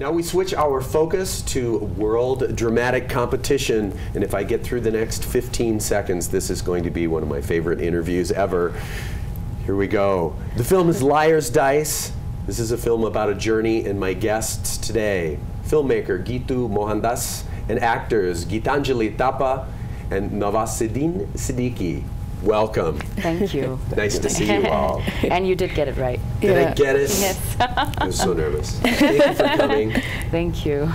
Now we switch our focus to world dramatic competition, and if I get through the next 15 seconds, this is going to be one of my favorite interviews ever. Here we go. The film is Liar's Dice. This is a film about a journey, and my guests today, filmmaker Geetu Mohandas, and actors Gitanjali Thapa and Nawazuddin Siddiqui. Welcome. Thank you. nice to see you all. and you did get it right. Did Yeah. I get it? Yes. I was so nervous. Thank you for coming. Thank you.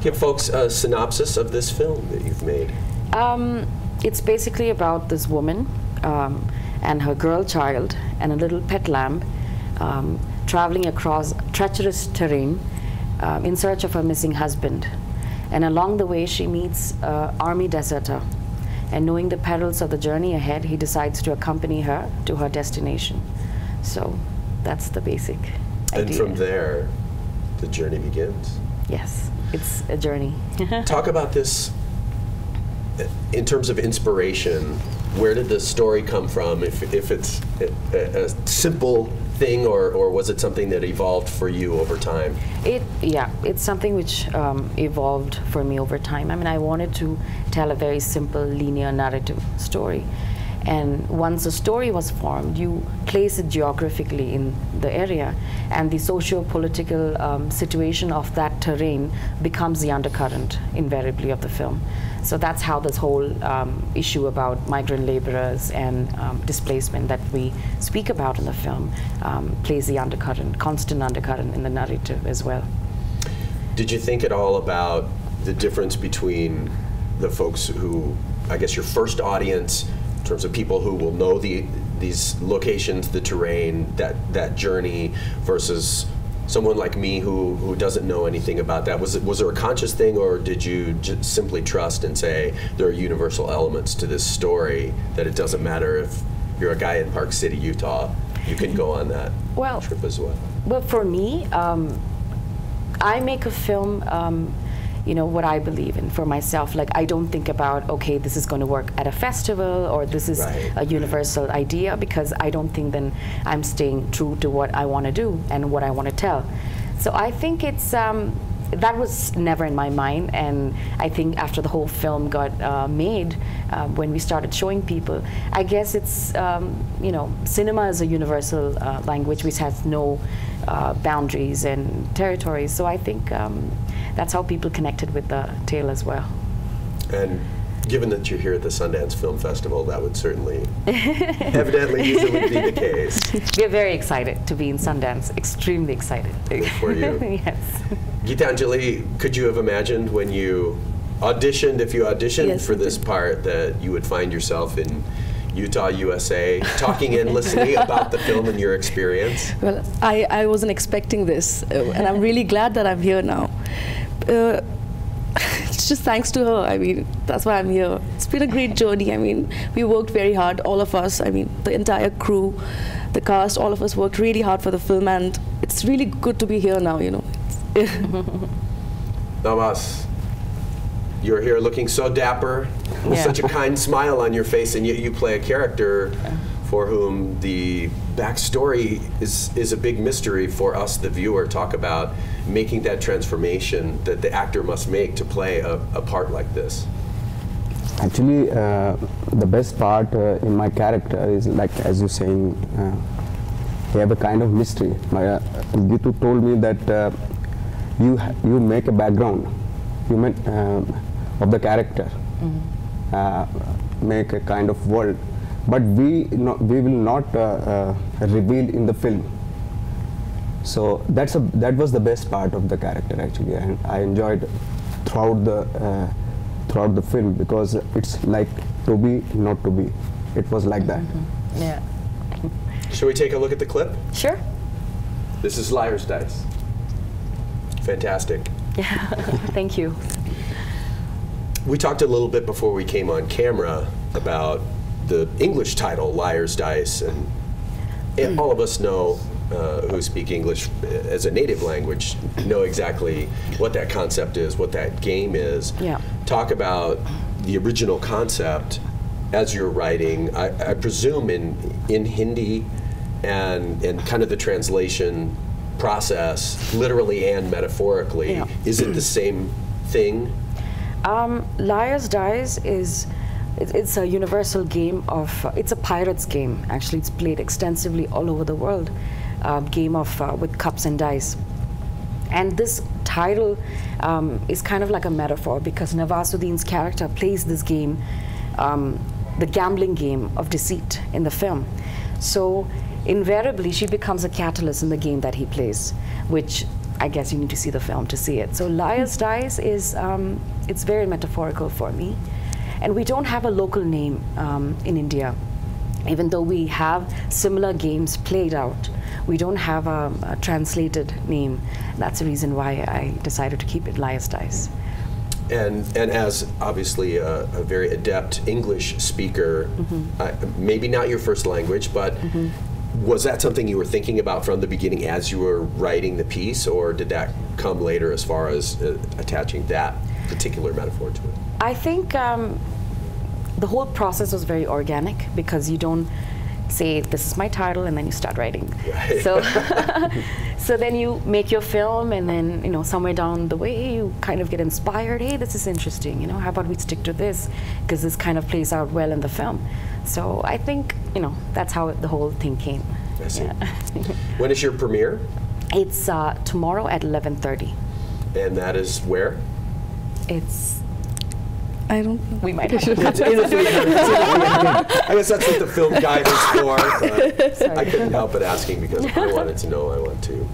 Give folks a synopsis of this film that you've made. Um, it's basically about this woman um, and her girl child and a little pet lamb um, traveling across treacherous terrain um, in search of her missing husband. And along the way, she meets an army deserter. And knowing the perils of the journey ahead, he decides to accompany her to her destination. So that's the basic And idea. from there, the journey begins. Yes, it's a journey. Talk about this in terms of inspiration. Where did the story come from? If, if it's a, a simple thing, or, or was it something that evolved for you over time? It yeah, it's something which um, evolved for me over time. I mean, I wanted to tell a very simple linear narrative story, and once a story was formed, you place it geographically in the area, and the socio-political um, situation of that terrain becomes the undercurrent invariably of the film. So that's how this whole um, issue about migrant laborers and um, displacement that we speak about in the film um, plays the undercurrent, constant undercurrent in the narrative as well. Did you think at all about the difference between the folks who, I guess, your first audience, in terms of people who will know the these locations, the terrain, that that journey, versus someone like me who who doesn't know anything about that? Was it was there a conscious thing, or did you just simply trust and say there are universal elements to this story that it doesn't matter if you're a guy in Park City, Utah, you can go on that Well- trip as well. Well, for me, um, I make a film, um, you know, what I believe in for myself. Like, I don't think about, okay, this is going to work at a festival or this is Right. a universal idea because I don't think then I'm staying true to what I want to do and what I want to tell. So I think it's. Um, that was never in my mind, and I think after the whole film got uh, made, uh, when we started showing people, I guess it's um, you know cinema is a universal uh, language which has no uh, boundaries and territories. So I think um, that's how people connected with the tale as well. And given that you're here at the Sundance Film Festival, that would certainly evidently usually be the case. We're very excited to be in Sundance. Extremely excited. for you. yes. Gitanjali, could you have imagined when you auditioned, if you auditioned Yes, for this part, that you would find yourself in Utah, USA, talking endlessly about the film and your experience? Well, I, I wasn't expecting this, uh, and I'm really glad that I'm here now. Uh, it's just thanks to her. I mean, that's why I'm here. It's been a great journey. I mean, we worked very hard, all of us. I mean, the entire crew, the cast, all of us worked really hard for the film, and it's really good to be here now. You know. Namas, you're here looking so dapper, with Yeah. such a kind smile on your face, and yet you play a character for whom the backstory is, is a big mystery for us, the viewer. Talk about making that transformation that the actor must make to play a, a part like this. Actually, uh, the best part uh, in my character is like, as you're saying, uh, he have a kind of mystery. My uh, Geetu told me that uh, you you make a background, you make, um, of the character, uh, make a kind of world, but we no, we will not uh, uh, reveal in the film. So that's a that was the best part of the character actually, and I enjoyed throughout the uh, throughout the film because it's like to be not to be. It was like that. Yeah. Shall we take a look at the clip? Sure. This is Liar's Dice. Fantastic. Yeah thank you. We talked a little bit before we came on camera about the English title, Liar's Dice, and all of us know uh, who speak English as a native language know exactly what that concept is, what that game is. Yeah. Talk about the original concept as you're writing. I, I presume in in Hindi and and kind of the translation process, literally and metaphorically. Yeah. Is it the same thing? Um, Liars Dice is it- it's a universal game of uh, it's a pirates game. Actually, it's played extensively all over the world. Uh, game of uh, with cups and dice. And this title um, is kind of like a metaphor because Nawazuddin's character plays this game, um, the gambling game of deceit in the film. So invariably, she becomes a catalyst in the game that he plays, which I guess you need to see the film to see it. So Liar's Dice is um, it's very metaphorical for me, and we don't have a local name um, in India even though we have similar games played out, we don't have a, a translated name. That's the reason why I decided to keep it Liar's Dice. And, and as obviously a, a very adept English speaker, uh, maybe not your first language, but was that something you were thinking about from the beginning as you were writing the piece, or did that come later as far as uh, attaching that particular metaphor to it? I think um, the whole process was very organic because you don't say this is my title and then you start writing. Right. So, so then you make your film and then you know somewhere down the way you kind of get inspired. Hey, this is interesting. You know, how about we stick to this because this kind of plays out well in the film. So I think you know that's how the whole thing came. I see. Yeah. When is your premiere? it's uh, tomorrow at 11:30. And that is where? It's I don't know. we might have to It's in the theater. It's in the theater. I guess that's what the film guide is for. but I couldn't help but asking because I wanted to know. I want to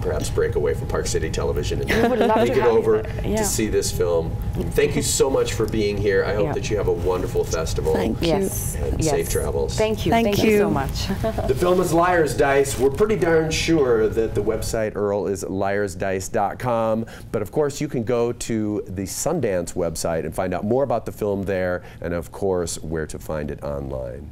perhaps break away from Park City Television and would love make to it over. Yeah. to see this film. Thank you so much for being here. I hope Yeah. that you have a wonderful festival. Thank you. yes, And yes. safe travels. Thank you. Thank Thank you so much. The film is Liar's Dice. We're pretty darn sure that the website, Earl, is liarsdice.com. But of course, you can go to the Sundance website and find out more about the film there, and of course, where to find it online.